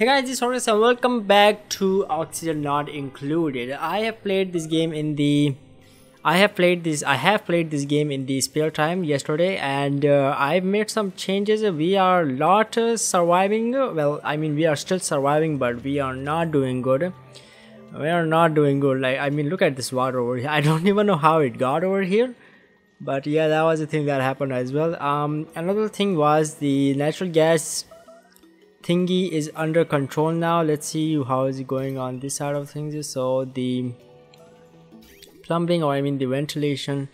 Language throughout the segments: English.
Hey guys, this is Horace and welcome back to Oxygen Not Included. I have played this game in the I have played this I have played this game in the spare time yesterday and uh, I've made some changes. We are not uh, surviving. Well, I mean we are still surviving but we are not doing good. We are not doing good. Like I mean look at this water over here. I don't even know how it got over here. But yeah, that was the thing that happened as well. Um another thing was the natural gas thingy is under control now. Let's see how is it going on this side of things. So the plumbing or i mean the ventilation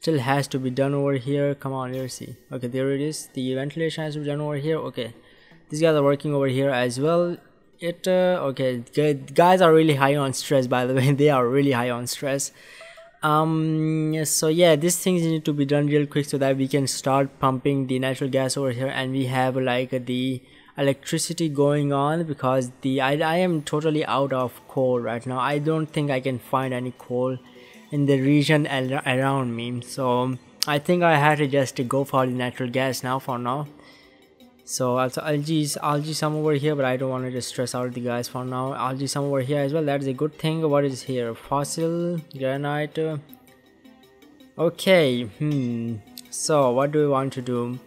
still has to be done over here. Come on let's see. Okay there it is. The ventilation has to be done over here. Okay. These guys are working over here as well. It uh, okay. Guys are really high on stress by the way. They are really high on stress. Um so yeah these things need to be done real quick so that we can start pumping the natural gas over here. And we have like the electricity going on because the I, I am totally out of coal right now. I don't think I can find any coal in the region around me. So I think I had to just go for the natural gas now for now. So also algae algae some over here but I don't want to just stress out the guys for now. Algae some over here as well. That is a good thing. What is here? Fossil? Granite? Okay hmm. So what do we want to do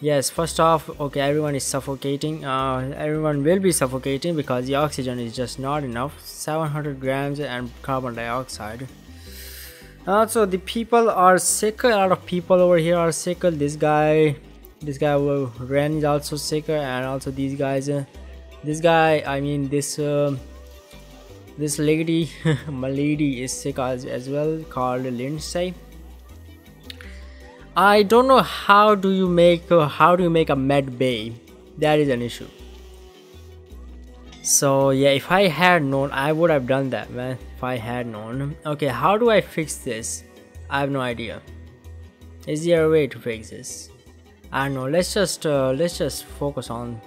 yes first off okay everyone is suffocating. Uh, everyone will be suffocating because the oxygen is just not enough. 700 grams and carbon dioxide. Also the people are sick. A lot of people over here are sick. This guy this guy Ren is also sick and also these guys. Uh, this guy I mean this uh, this lady my lady is sick as, as well called Lindsay I don't know how do you make how do you make a med bay. That is an issue. So yeah if I had known I would have done that man if I had known. Okay how do I fix this? I have no idea. Is there a way to fix this? I don't know let's just uh, let's just focus on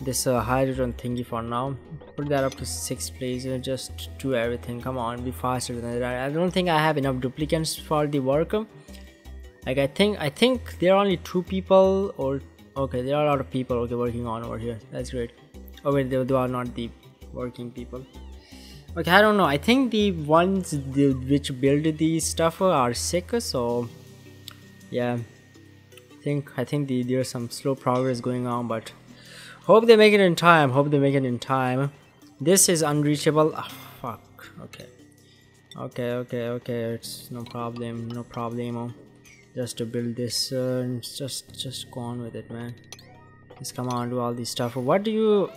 this uh, hydrogen thingy for now. Put that up to six please just do everything. Come on be faster than that. I don't think I have enough duplicates for the work like i think i think there are only two people or okay there are a lot of people okay working on over here. That's great. Oh wait they, they are not the working people. Okay i don't know. I think the ones the, which build the stuff are sick so yeah. I think i think the, there's some slow progress going on but hope they make it in time. Hope they make it in time. This is unreachable. Oh, fuck. Okay. Okay okay okay. It's no problem. No problem just to build this uh, just just go on with it man. Just come on do all this stuff. What do you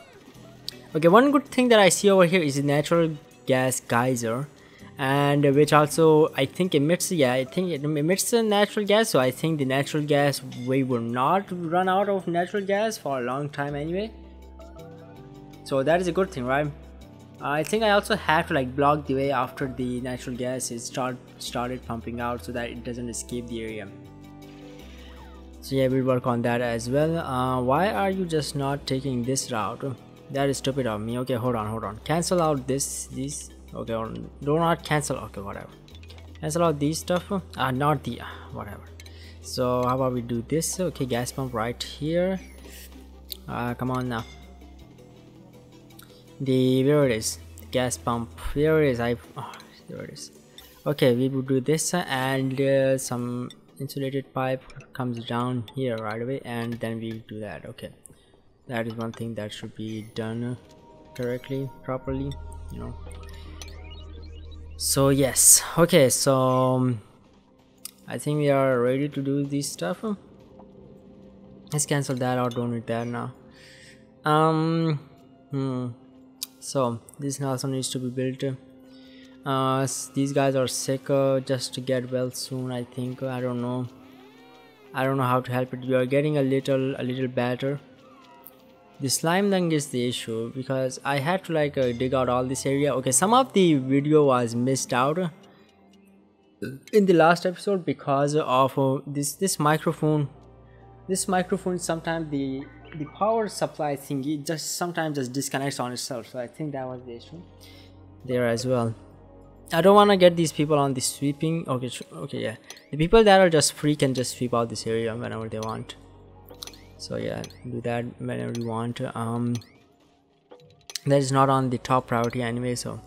okay one good thing that i see over here is a natural gas geyser and which also i think emits yeah i think it emits the natural gas so i think the natural gas we will not run out of natural gas for a long time anyway. So that is a good thing right I think I also have to like block the way after the natural gas is start started pumping out so that it doesn't escape the area. So yeah, we'll work on that as well. Uh, why are you just not taking this route? That is stupid of me. Okay, hold on, hold on. Cancel out this, this. Okay, or do not cancel. Okay, whatever. Cancel out these stuff. Ah, uh, not the, uh, whatever. So how about we do this? Okay, gas pump right here. Uh, come on now the where it is gas pump? Where it is i oh, there it is? Okay we will do this and uh, some insulated pipe comes down here right away and then we do that. Okay. That is one thing that should be done correctly properly you know. So yes. Okay so um, i think we are ready to do this stuff. Let's cancel that out don't need that now. Um hmm so this also needs to be built. Uh, these guys are sick uh, just to get well soon i think. I don't know. I don't know how to help it. We are getting a little a little better. The slime lung is the issue because i had to like uh, dig out all this area. Okay some of the video was missed out in the last episode because of uh, this this microphone. This microphone sometimes the the power supply thingy just sometimes just disconnects on itself so i think that was the issue there as well. I don't want to get these people on the sweeping okay okay yeah. The people that are just free can just sweep out this area whenever they want. So yeah do that whenever you want um that is not on the top priority anyway so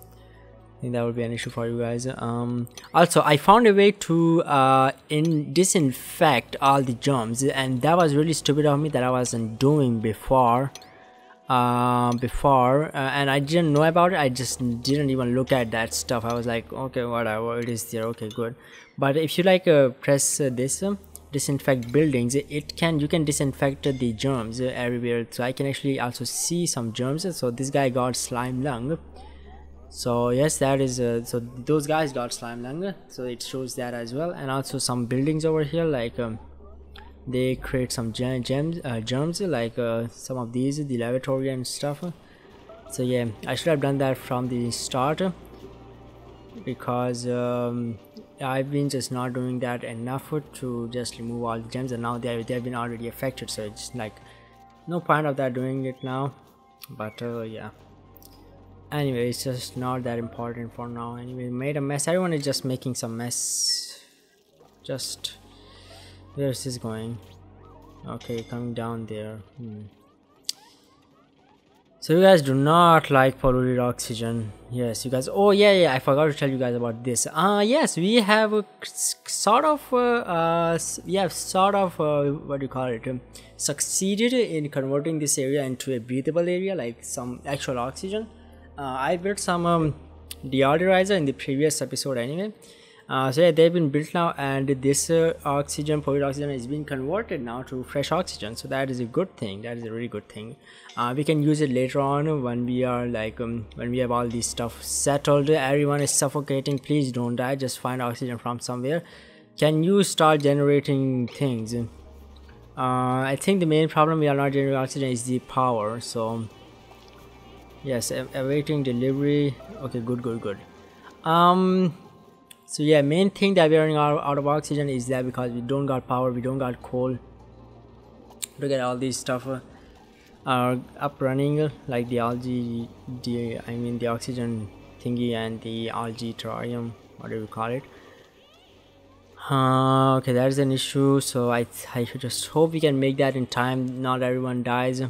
I think that would be an issue for you guys. Um, also I found a way to uh, in disinfect all the germs and that was really stupid of me that I wasn't doing before uh, before uh, and I didn't know about it. I just didn't even look at that stuff. I was like okay whatever it is there okay good. But if you like uh, press uh, this um, disinfect buildings it can you can disinfect the germs everywhere. So I can actually also see some germs. So this guy got slime lung so yes that is uh, so those guys got slime lung so it shows that as well. And also some buildings over here like um, they create some gem, gems uh, germs like uh, some of these the lavatory and stuff. So yeah i should have done that from the start because um, i've been just not doing that enough to just remove all the gems and now they they've been already affected so it's like no point of that doing it now. But uh, yeah anyway it's just not that important for now anyway made a mess everyone is just making some mess just where is this going? Okay, coming down there. Hmm. So you guys do not like polluted oxygen. Yes, you guys. Oh yeah, yeah. I forgot to tell you guys about this. Uh, yes, we have a, sort of, uh, uh, we have sort of, uh, what do you call it? Um, succeeded in converting this area into a breathable area, like some actual oxygen. Uh, I built some um, deodorizer in the previous episode anyway. Uh, so yeah they've been built now and this uh, oxygen polluted oxygen is being converted now to fresh oxygen. So that is a good thing. That is a really good thing. Uh, we can use it later on when we are like um, when we have all this stuff settled. Everyone is suffocating. Please don't die. Just find oxygen from somewhere. Can you start generating things? Uh, I think the main problem we are not generating oxygen is the power. So yes awaiting delivery. Okay good good good. Um so yeah main thing that we're running out, out of oxygen is that because we don't got power we don't got coal. Look at all these stuff uh, are up running like the algae the i mean the oxygen thingy and the algae terrarium whatever you call it. Uh, okay that is an issue. So i i just hope we can make that in time. Not everyone dies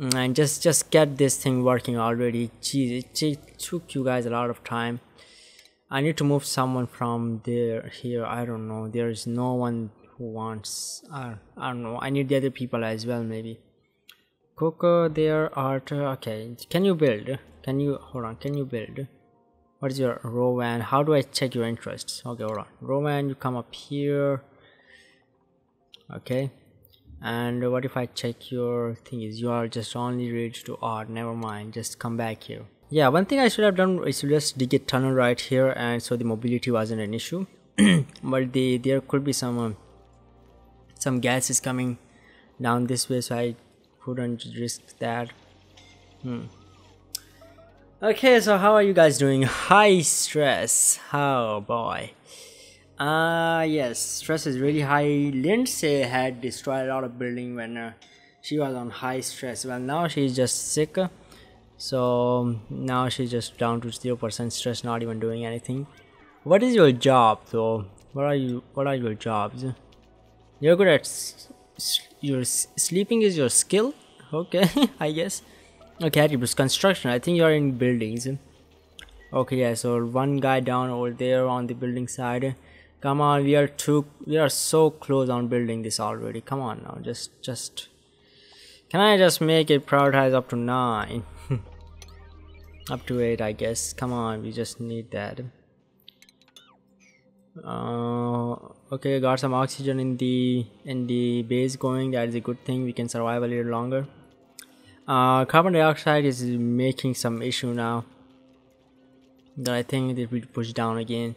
and just just get this thing working already. Jeez, it, it took you guys a lot of time. I need to move someone from there here. I don't know. There is no one who wants uh, I don't know. I need the other people as well maybe. Coco there art okay can you build? Can you hold on can you build? What is your Rowan how do I check your interests? Okay hold on. Rowan you come up here. Okay and what if I check your thing is you are just only reached to art. Never mind. Just come back here. Yeah one thing i should have done is just dig a tunnel right here and so the mobility wasn't an issue. But the there could be some um, some gases coming down this way so i couldn't risk that. Hmm. okay so how are you guys doing? High stress. Oh boy uh yes. Stress is really high. Lindsay had destroyed a lot of building when uh, she was on high stress. Well now she's just sick. So now she's just down to zero percent stress not even doing anything. What is your job though? What are you what are your jobs? You're good at your sleeping is your skill? Okay i guess. Okay attributes construction. I think you're in buildings. Okay yeah so one guy down over there on the building side come on we are too we are so close on building this already. Come on now just just can i just make it prioritize up to nine? Up to 8 I guess. Come on we just need that. Uh, okay got some oxygen in the in the base going. That is a good thing. We can survive a little longer. Uh, carbon dioxide is making some issue now that I think it will push down again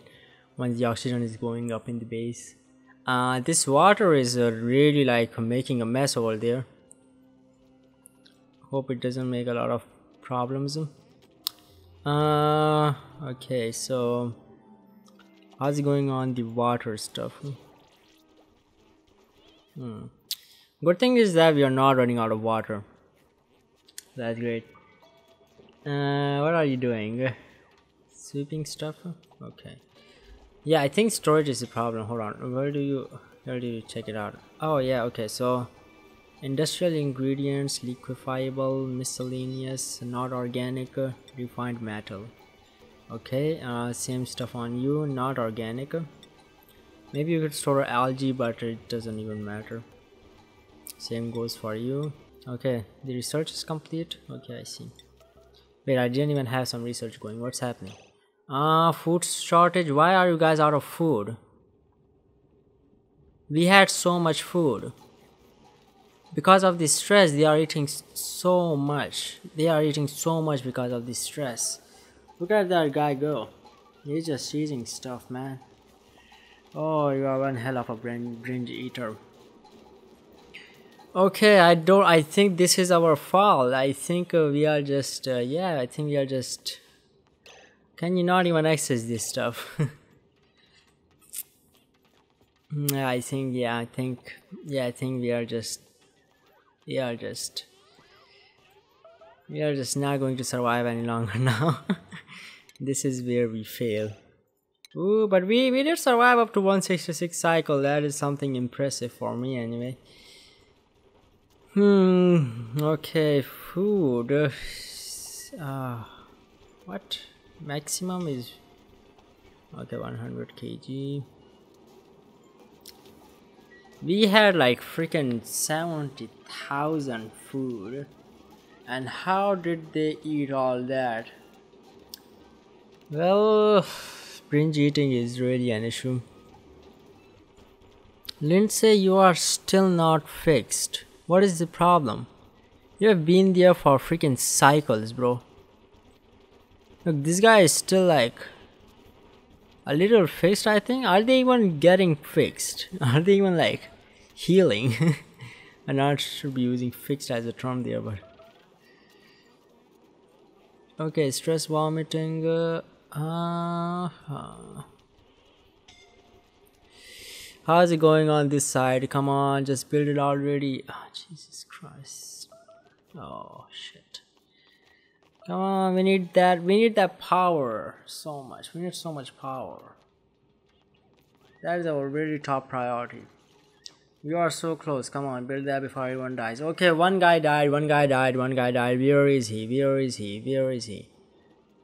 when the oxygen is going up in the base. Uh, this water is uh, really like making a mess over there. Hope it doesn't make a lot of problems. Uh okay so how's it going on the water stuff? Hmm. good thing is that we are not running out of water. That's great. Uh what are you doing? Sweeping stuff? Okay yeah i think storage is a problem. Hold on. Where do you where do you check it out? Oh yeah okay so industrial ingredients liquefiable miscellaneous not organic refined metal. Okay uh, same stuff on you not organic. Maybe you could store algae but it doesn't even matter. Same goes for you. Okay the research is complete. Okay i see. Wait i didn't even have some research going. What's happening ah uh, food shortage. Why are you guys out of food? We had so much food. Because of the stress they are eating so much. They are eating so much because of the stress. Look at that guy go. He's just eating stuff man. Oh you are one hell of a brain brain eater. Okay i don't i think this is our fault. I think uh, we are just uh, yeah i think we are just can you not even access this stuff? I think yeah i think yeah i think we are just we are just we are just not going to survive any longer now. This is where we fail. Ooh, but we we did survive up to 166 cycle. That is something impressive for me anyway. Hmm okay food. Uh what maximum is okay 100 kg we had like freaking 70,000 food. And how did they eat all that? Well binge eating is really an issue. Lindsay you are still not fixed. What is the problem? You have been there for freaking cycles bro look this guy is still like a little fixed I think are they even getting fixed are they even like healing. I'm not should be using fixed as a term there, but okay, stress vomiting. Uh, uh, how's it going on this side? Come on, just build it already. Oh, Jesus Christ! Oh shit! Come on, we need that. We need that power so much. We need so much power. That is our really top priority. We are so close. Come on, build that before everyone dies. Okay, one guy died, one guy died, one guy died. Where is he? Where is he? Where is he?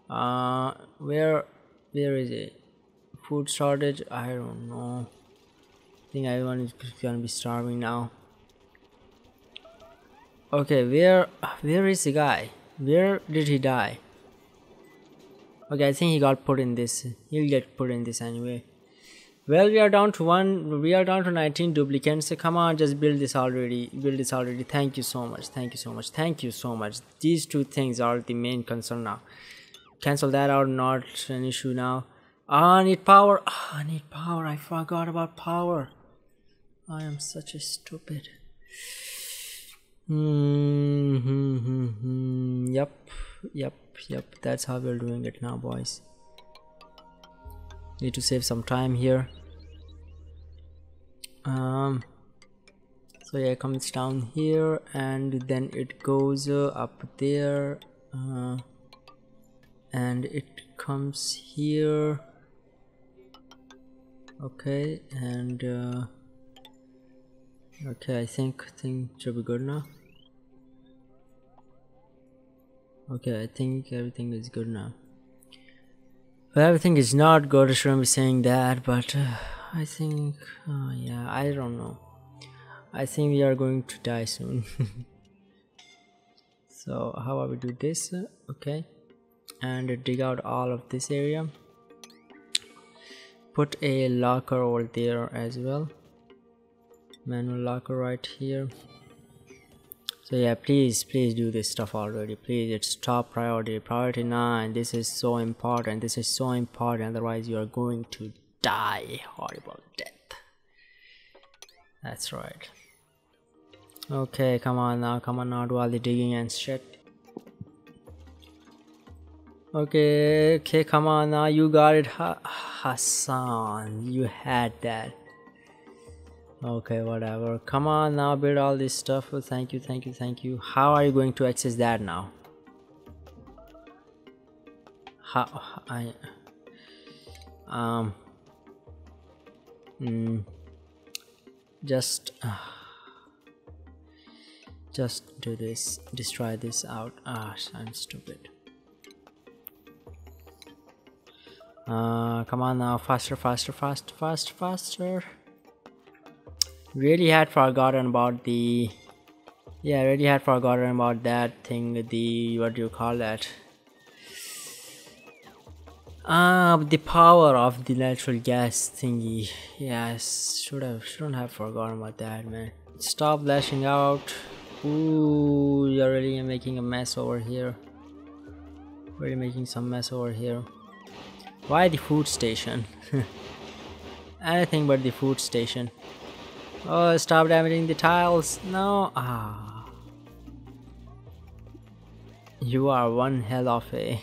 Uh, where, where is it? Food shortage? I don't know. I think everyone is gonna be starving now. Okay, where, where is the guy? Where did he die? Okay, I think he got put in this. He'll get put in this anyway. Well, we are down to one. We are down to 19 duplicates. So come on, just build this already. Build this already. Thank you so much. Thank you so much. Thank you so much. These two things are the main concern now. Cancel that out. Not an issue now. Ah, I need power. Ah, I need power. I forgot about power. I am such a stupid. Hmm, hmm. Yep, yep, yep. That's how we're doing it now, boys. Need to save some time here um, so yeah it comes down here and then it goes uh, up there uh, and it comes here okay and uh, okay I think thing should be good now okay I think everything is good now well, everything is not good I shouldn't be saying that but uh, I think, uh, yeah, I don't know. I think we are going to die soon. so how about we do this? Okay, and dig out all of this area. Put a locker over there as well. Manual locker right here. So yeah, please, please do this stuff already. Please, it's top priority. Priority 9. This is so important. This is so important. Otherwise, you are going to die horrible death. That's right. Okay, come on now, come on now, do all the digging and shit. Okay, okay, come on now, you got it, ha Hassan, you had that. Okay, whatever. Come on now, build all this stuff. Oh, thank you, thank you, thank you. How are you going to access that now? How I um mm, just just do this destroy this out ah i'm stupid uh come on now faster faster faster faster faster really had forgotten about the yeah really had forgotten about that thing the what do you call that Ah, the power of the natural gas thingy. Yes, should have shouldn't have forgotten about that, man. Stop lashing out. Ooh, you're really making a mess over here. Really making some mess over here. Why the food station? Anything but the food station. Oh, stop damaging the tiles. No. Ah. You are one hell of a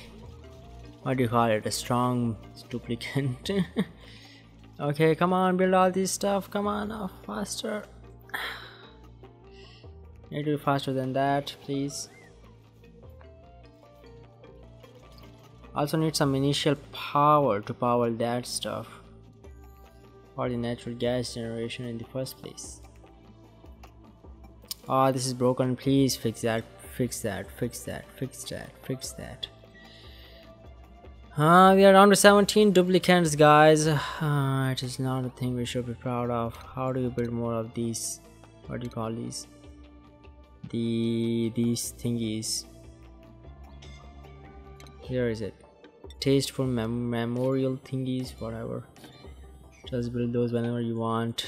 what do you call it a strong duplicate okay come on build all this stuff come on now faster need to be faster than that please also need some initial power to power that stuff for the natural gas generation in the first place. Oh this is broken. Please fix that fix that fix that fix that fix that. Uh, we are down to 17 duplicates guys. Uh, it is not a thing we should be proud of. How do you build more of these? What do you call these? The these thingies. Here is it. Tasteful mem memorial thingies whatever just build those whenever you want.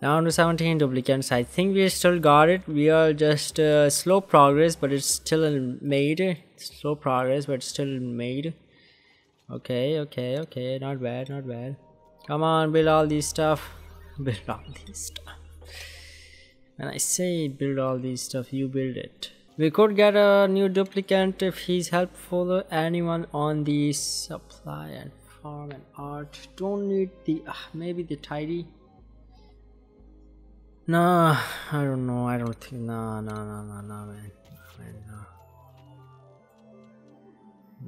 Down to 17 duplicates. I think we still got it. We are just uh, slow progress but it's still made. Slow progress but still made. Okay okay okay. Not bad not bad. Come on build all these stuff. Build all these stuff. When i say build all these stuff you build it. We could get a new duplicate if he's helpful anyone on the supply and farm and art don't need the uh, maybe the tidy no, I don't know. I don't think. No, no, no, no, no, man. man no.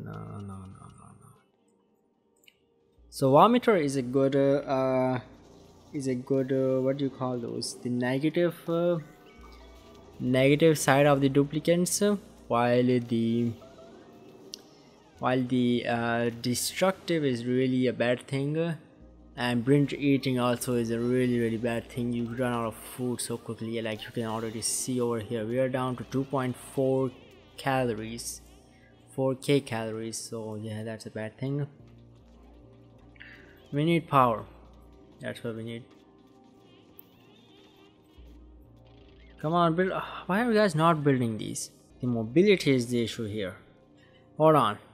No, no, no, no, no. So vomiter is a good. Uh, is a good. Uh, what do you call those? The negative. Uh, negative side of the duplicates, while the while the uh, destructive is really a bad thing and binge eating also is a really really bad thing you run out of food so quickly like you can already see over here. We are down to 2.4 calories 4k calories so yeah that's a bad thing. We need power. That's what we need. Come on build why are you guys not building these? The mobility is the issue here. Hold on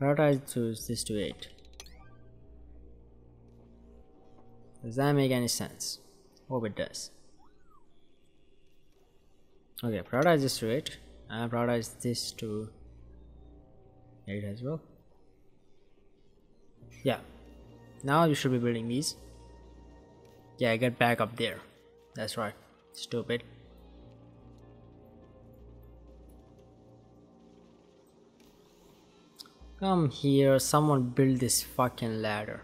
prioritize this to 8 Does that make any sense? Hope it does. Okay, prioritize this to it and prioritize this to 8 as well. Yeah, now you should be building these. Yeah, get back up there. That's right. Stupid. Come here, someone build this fucking ladder.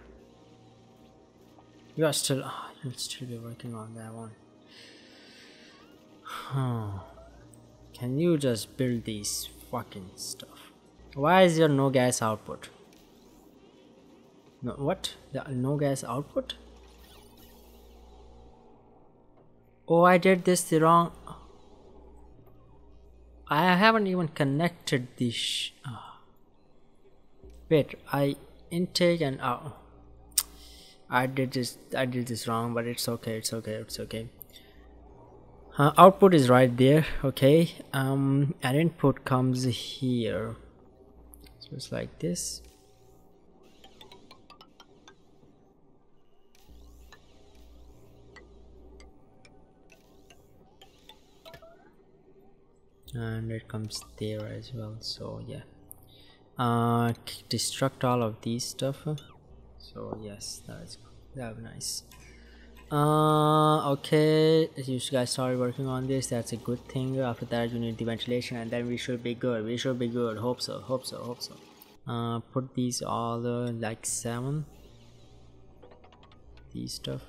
You are still, ah, oh, you'll still be working on that one. Huh. Can you just build these fucking stuff? Why is there no gas output? No, what? The, No gas output? Oh, I did this the wrong... I haven't even connected this. Oh. Ah. Wait, I intake and out. I did this I did this wrong but it's okay it's okay it's okay. Uh, output is right there okay. Um and input comes here. So it's like this. And it comes there as well so yeah uh destruct all of these stuff so yes that's that be nice. Uh okay you guys started working on this that's a good thing. After that you need the ventilation and then we should be good we should be good. Hope so hope so hope so. Uh put these all uh, like seven these stuff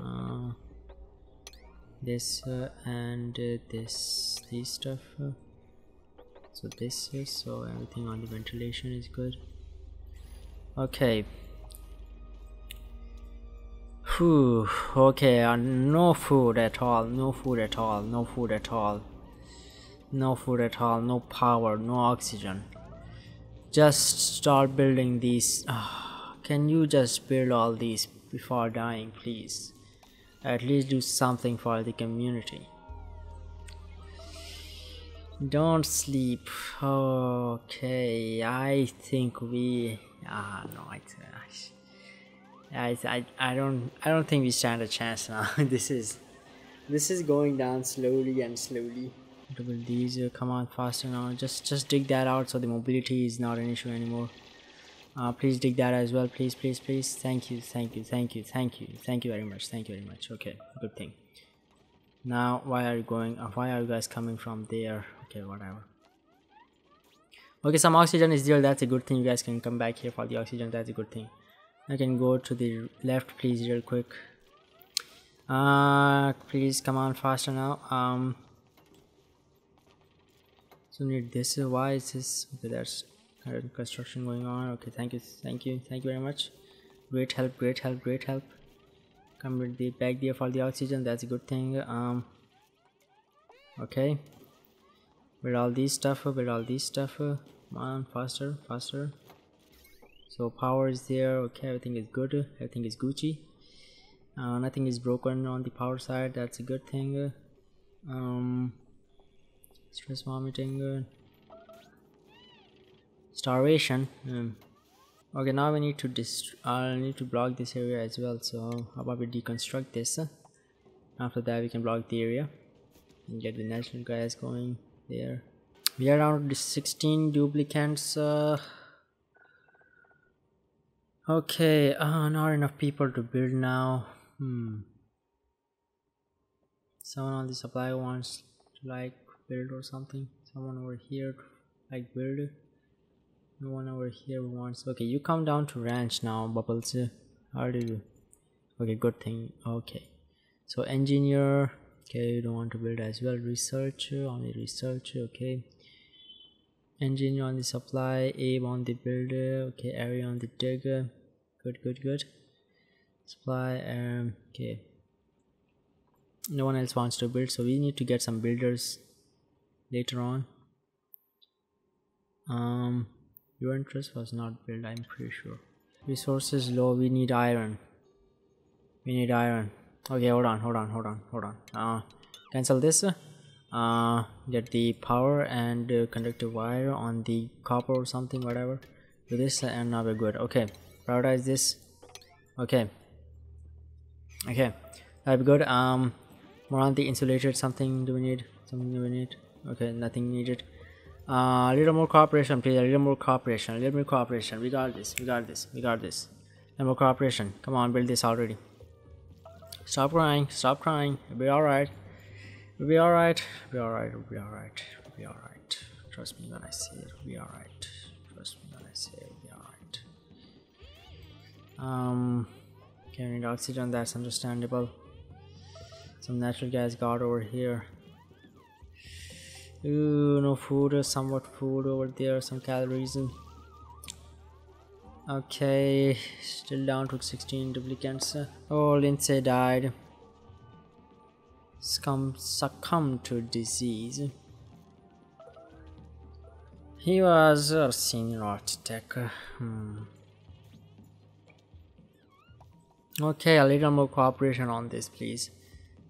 uh, this uh, and uh, this these stuff so this is so everything on the ventilation is good. Okay. Whew, okay uh, no food at all no food at all no food at all. No food at all no power no oxygen. Just start building these uh, can you just build all these before dying please? At least do something for the community don't sleep. Okay i think we ah no I, I i i don't i don't think we stand a chance now. This is this is going down slowly and slowly. Double these come on faster now. Just just dig that out so the mobility is not an issue anymore. Uh, please dig that as well. Please please please. Thank you thank you thank you thank you thank you very much thank you very much. Okay good thing. Now why are you going uh, why are you guys coming from there okay whatever. Okay some oxygen is there that's a good thing. You guys can come back here for the oxygen that's a good thing. I can go to the left please real quick. Uh please come on faster now. Um so need this why is this okay that's construction going on. Okay thank you thank you thank you very much. Great help great help great help. Come with the back there for the oxygen that's a good thing. Um okay with all these stuff with all these stuff come on faster faster. So power is there. Okay everything is good. Everything is gucci. Uh, nothing is broken on the power side. That's a good thing. Um stress vomiting. Starvation. Um, okay now we need to dist I need to block this area as well. So how about we deconstruct this? After that we can block the area and get the natural gas going there. We are around 16 duplicates uh, okay uh, not enough people to build now. Hmm. Someone on the supply wants to like build or something. Someone over here like build. No one over here wants okay you come down to ranch now bubbles. How do you okay good thing okay. So engineer okay you don't want to build as well research only research okay engineer on the supply aim on the builder okay area on the digger good good good supply um okay no one else wants to build so we need to get some builders later on um your interest was not built, I'm pretty sure. Resources low, we need iron. We need iron. Okay, hold on, hold on, hold on, hold on. Uh, cancel this. Uh, get the power and uh, conductive wire on the copper or something, whatever. Do this and now we're good. Okay, prioritize this. Okay. Okay, that'll be good. Um, more on the insulated something do we need? Something do we need? Okay, nothing needed uh, a little more cooperation please a little more cooperation a little more cooperation we got this we got this we got this a more cooperation come on build this already stop crying. Stop crying. It'll be all right. It'll be all right. It'll be all right. It'll be all right. It'll be all right. Trust me when i say it. It'll be all right. Trust me when i say it, it'll be all right. Um carrying oxygen that's understandable. Some natural gas guard over here. Ooh, no food, somewhat food over there, some calories. Okay, still down to 16 duplicates. Oh, Lindsay died. Scum succumbed to disease. He was a senior architect. Hmm. Okay, a little more cooperation on this, please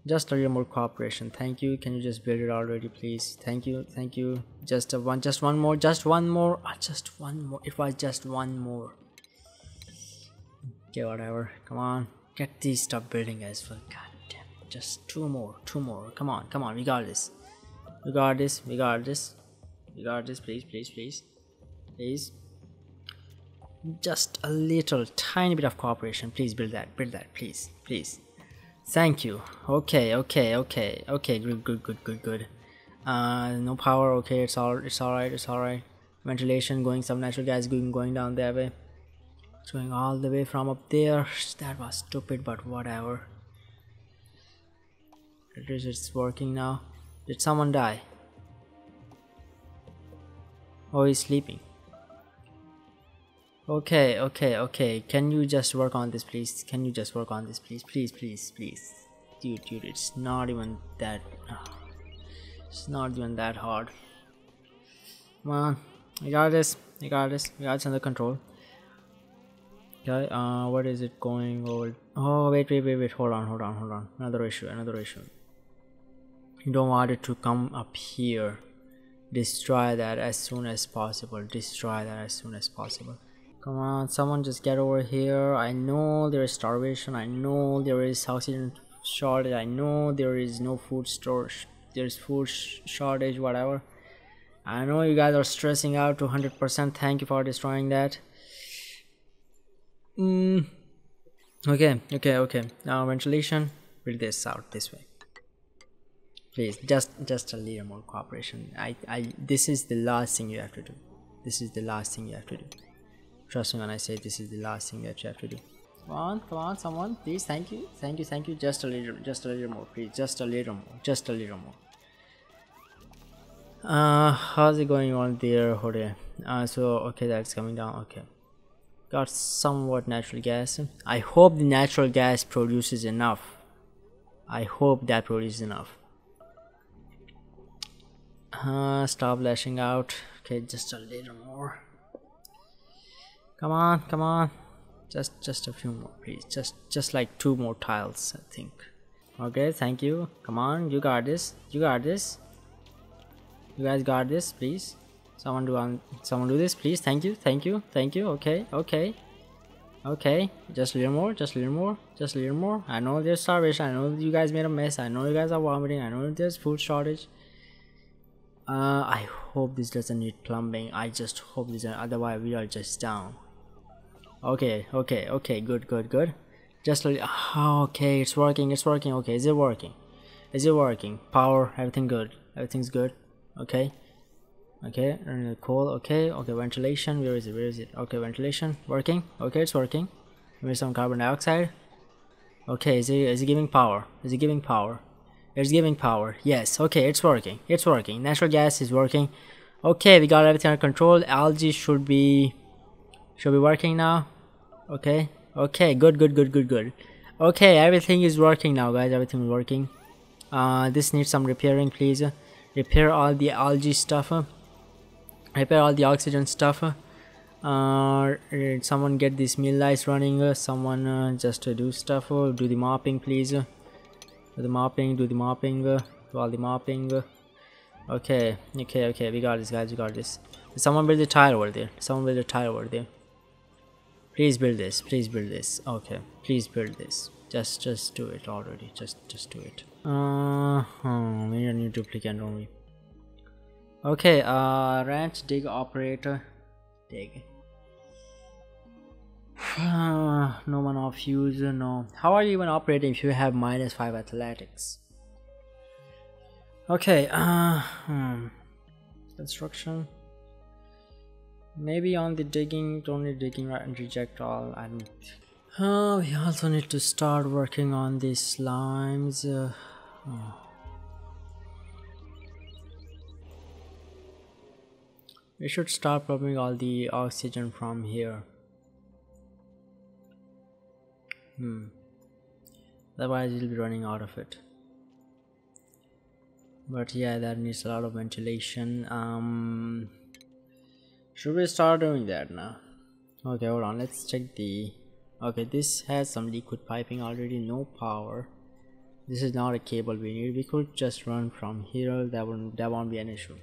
just a little more cooperation thank you can you just build it already please thank you thank you just one just one more just one more oh, just one more it was just one more okay whatever. Come on. Get these stop building guys well god damn it. just two more. Two more. Come on. Come on. We got this. We got this. We got this. We got this. Please please please. Please. Just a little tiny bit of cooperation. Please build that. Build that. Please. Please. Thank you. Okay, okay, okay, okay. Good, good, good, good, good. Uh, no power. Okay, it's all, it's all right. It's all right. Ventilation going. Some natural gas going going down that way. It's going all the way from up there. That was stupid, but whatever. it is it's working now. Did someone die? Oh he's sleeping. Okay okay okay. Can you just work on this please? Can you just work on this please? Please please please. Dude dude it's not even that uh, it's not even that hard. Come on. You got this. You got this. You got this under control okay uh what is it going over? Oh wait wait wait wait hold on hold on hold on. Another issue another issue. You don't want it to come up here. Destroy that as soon as possible. Destroy that as soon as possible. Come on someone just get over here. I know there is starvation. I know there is oxygen shortage. I know there is no food storage. There's food sh shortage whatever. I know you guys are stressing out to 100 percent. Thank you for destroying that mm. okay okay okay. Now ventilation. Build this out this way. Please just just a little more cooperation. I i this is the last thing you have to do. This is the last thing you have to do. Trust me when i say this is the last thing that you have to do. Come on come on someone please thank you thank you thank you. Just a little just a little more please just a little more just a little more. Uh how's it going on there Hode? uh so okay that's coming down okay got somewhat natural gas. I hope the natural gas produces enough. I hope that produces enough. Uh stop lashing out. Okay just a little more. Come on come on. Just just a few more please. Just just like two more tiles i think. Okay thank you. Come on you got this. You got this. You guys got this please someone do on someone do this please. Thank you thank you thank you. Okay okay. Okay just a little more just a little more just a little more. I know there's starvation. I know you guys made a mess. I know you guys are vomiting. I know there's food shortage. Uh i hope this doesn't need plumbing. I just hope this otherwise we are just down. Okay okay okay. Good good good. Just like oh, okay. It's working it's working. Okay is it working? Is it working? Power everything good? Everything's good? Okay okay and cool okay okay ventilation where is it where is it? Okay ventilation working okay it's working. Maybe some carbon dioxide. Okay is it is it giving power? Is it giving power? It's giving power yes okay it's working it's working natural gas is working. Okay we got everything under control algae should be should be working now. Okay okay good good good good good. Okay everything is working now guys everything is working. Uh this needs some repairing please. Repair all the algae stuff repair all the oxygen stuff uh someone get these mill lights running? Uh, someone uh, just uh, do stuff uh, do the mopping please. Do the mopping do the mopping do all the mopping okay okay okay we got this guys we got this. Someone build a tire over there? Someone build a tire over there. Please build this please build this. Okay please build this. Just just do it already just just do it. Uh hmm, we need a new duplicate we okay uh ranch dig operator. Dig. No one off user no how are you even operating if you have minus 5 athletics? Okay uh hmm. construction. Maybe on the digging don't need digging right and reject all and uh, we also need to start working on these slimes uh, oh. We should start pumping all the oxygen from here. Hmm. Otherwise we'll be running out of it. But yeah that needs a lot of ventilation. Um should we start doing that now? Okay hold on. Let's check the okay this has some liquid piping already. No power. This is not a cable we need. We could just run from here. That won't that won't be an issue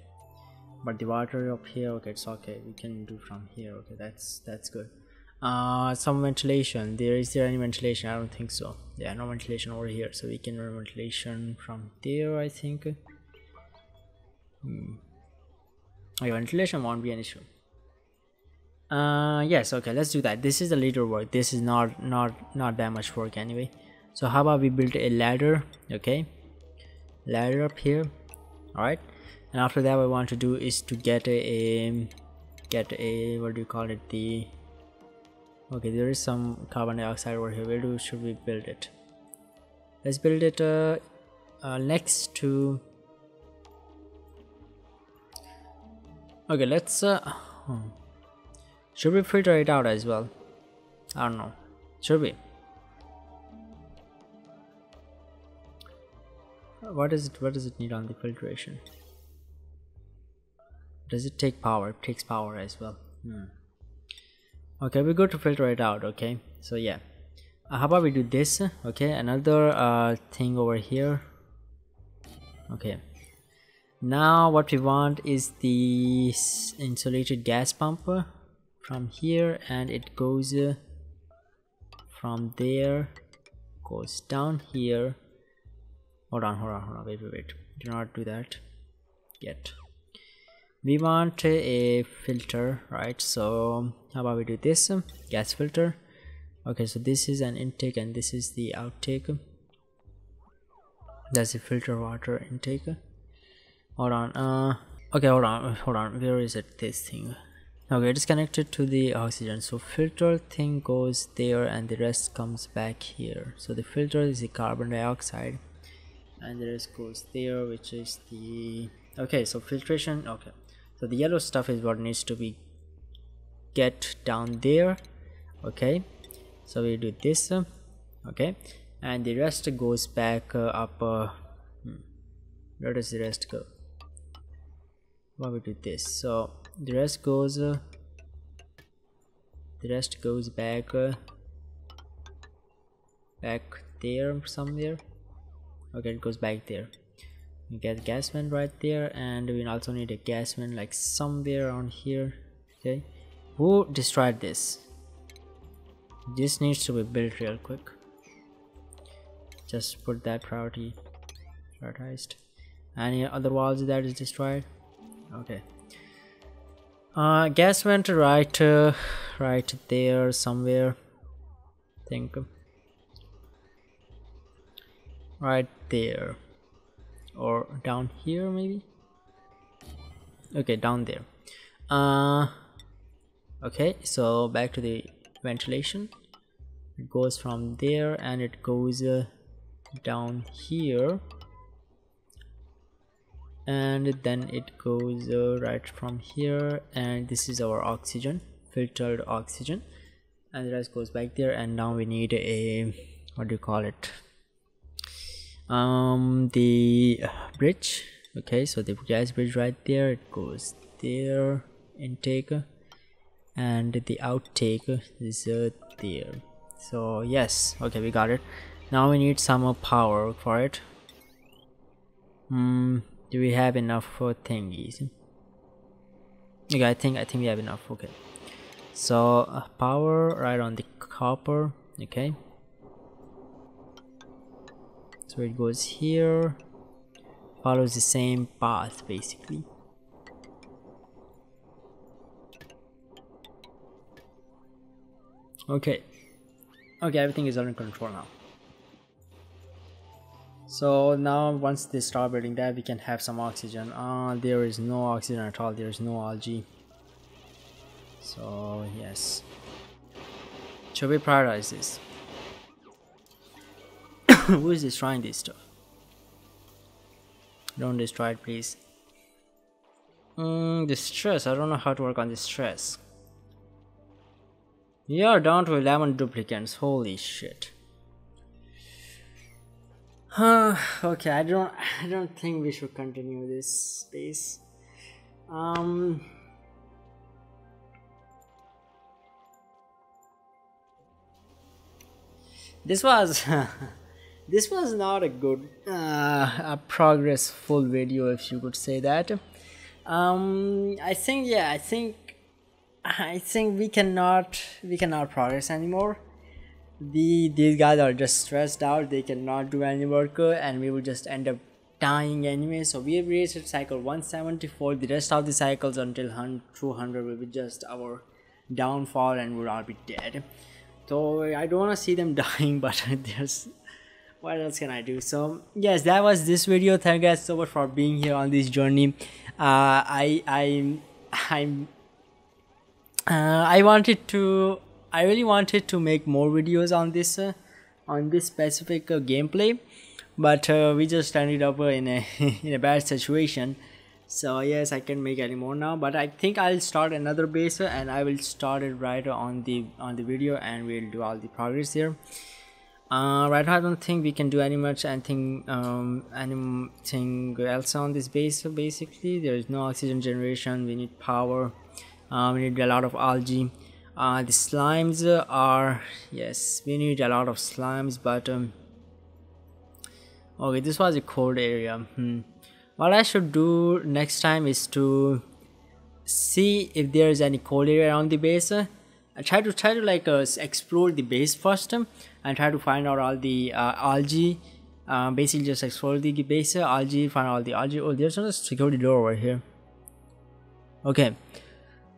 but the water up here okay it's okay. We can do from here okay that's that's good. Uh some ventilation. There is there any ventilation? I don't think so. Yeah no ventilation over here. So we can run ventilation from there i think. Hmm. okay ventilation won't be an issue. Uh yes okay let's do that. This is a little work. This is not not not that much work anyway. So how about we build a ladder okay? Ladder up here. All right and after that what we want to do is to get a, a get a what do you call it? The okay there is some carbon dioxide over here. Where do should we build it? Let's build it uh uh, next to okay let's uh hmm. should we filter it out as well? I don't know. Should we? What is it what does it need on the filtration does it take power? It takes power as well. Hmm. okay we go to filter it out okay? So yeah. Uh, how about we do this okay? Another uh, thing over here. Okay. Now what we want is the insulated gas pump from here and it goes uh, from there goes down here. Hold on hold on hold on. Wait wait wait. Do not do that yet we want a filter right? So how about we do this? Gas filter. Okay so this is an intake and this is the outtake. That's the filter water intake. Hold on uh okay hold on hold on. Where is it this thing? Okay it is connected to the oxygen. So filter thing goes there and the rest comes back here. So the filter is the carbon dioxide and the rest goes there which is the okay so filtration okay so the yellow stuff is what needs to be get down there okay? So we do this okay? And the rest goes back uh, up uh, hmm. where does the rest go? Why we do this? So the rest goes uh, the rest goes back uh, back there somewhere. Okay it goes back there we get gas vent right there and we also need a gas vent like somewhere around here okay? Who destroyed this? This needs to be built real quick. Just put that priority prioritized. Any other walls that is destroyed? Okay. Uh gas vent right uh, right there somewhere. Think. Right there or down here maybe? Okay down there. Uh okay so back to the ventilation. It goes from there and it goes uh, down here. And then it goes uh, right from here. And this is our oxygen filtered oxygen. And the rest goes back there. And now we need a what do you call it um the bridge. Okay so the gas bridge right there it goes there intake and the outtake is uh, there. So yes okay we got it. Now we need some more power for it. Hmm do we have enough for thingies? Okay i think i think we have enough okay. So uh, power right on the copper okay so it goes here follows the same path basically. Okay. Okay everything is under control now. So now once they start building that we can have some oxygen. Uh there is no oxygen at all. There is no algae. So yes. Should we prioritize this Who is destroying this stuff? Don't destroy it, please. Mm, the stress. I don't know how to work on the stress. We are down to 11 duplicants. Holy shit. okay, I don't. I don't think we should continue this space. Um. This was this was not a good uh, a progressful video if you could say that. Um i think yeah i think i think we cannot we cannot progress anymore. The these guys are just stressed out. They cannot do any work uh, and we will just end up dying anyway. So we have reached cycle 174 the rest of the cycles until 200 will be just our downfall and we'll all be dead. So i don't want to see them dying but there's what else can i do? So yes that was this video. Thank you guys so much for being here on this journey. Uh, i i i'm uh, i wanted to i really wanted to make more videos on this uh, on this specific uh, gameplay but uh, we just ended up in a in a bad situation. So yes i can make any more now but i think i'll start another base and i will start it right on the on the video and we'll do all the progress here uh, right now i don't think we can do any much anything um, anything else on this base so basically. There is no oxygen generation we need power uh, we need a lot of algae. Uh, the slimes are yes we need a lot of slimes but um, okay this was a cold area hmm. what I should do next time is to see if there is any cold area around the base. I try to try to like uh, explore the base first um, and try to find out all the uh, algae uh, basically just explore the base uh, algae find all the algae. Oh there's a security door over here. Okay.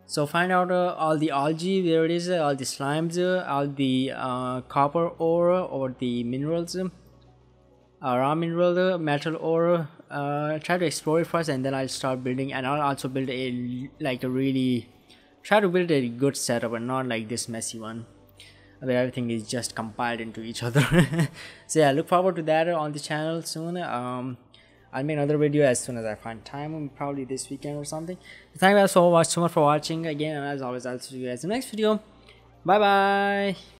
So find out uh, all the algae. There it is uh, all the slimes uh, all the copper ore or the minerals uh, raw mineral metal ore uh, try to explore it first and then I'll start building. And I'll also build a like a really try to build a good setup and not like this messy one where everything is just compiled into each other. So yeah look forward to that on the channel soon. Um I'll make another video as soon as I find time probably this weekend or something. Thank you guys so much so much for watching. Again and as always I'll see you guys in the next video. Bye bye